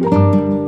Música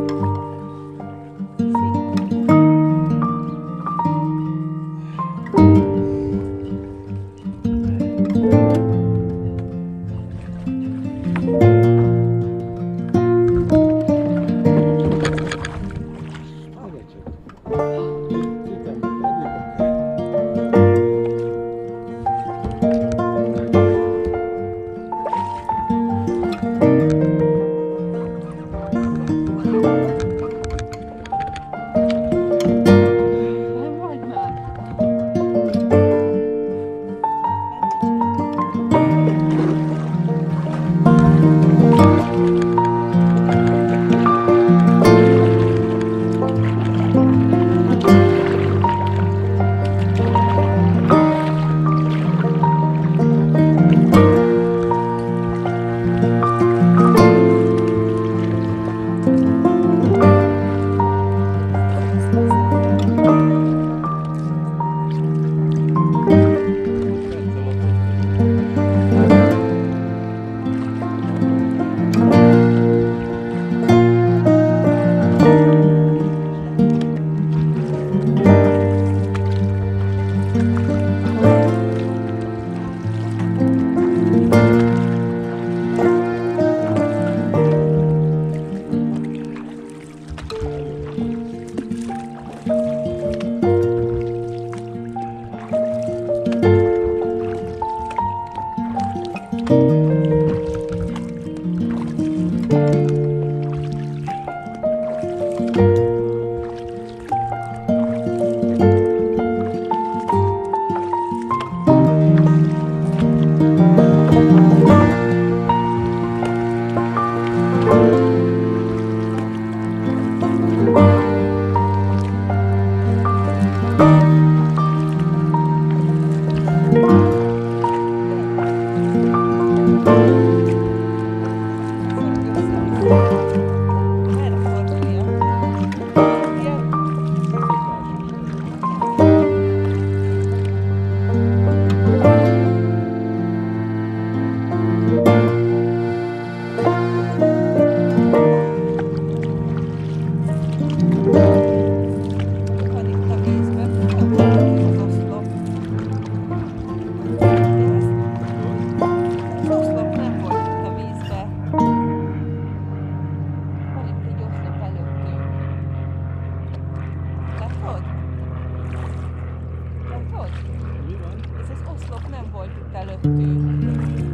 Ez az oszlop nem volt itt előttünk.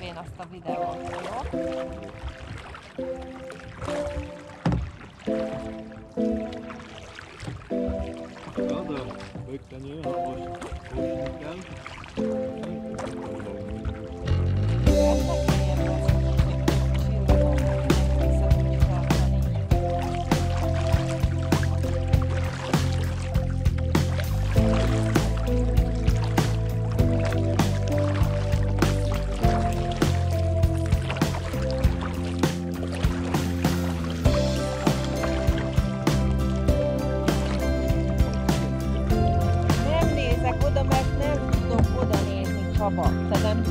később én azt a videót, jó? Adom, hogy tenyő, most, most kell.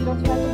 That's right.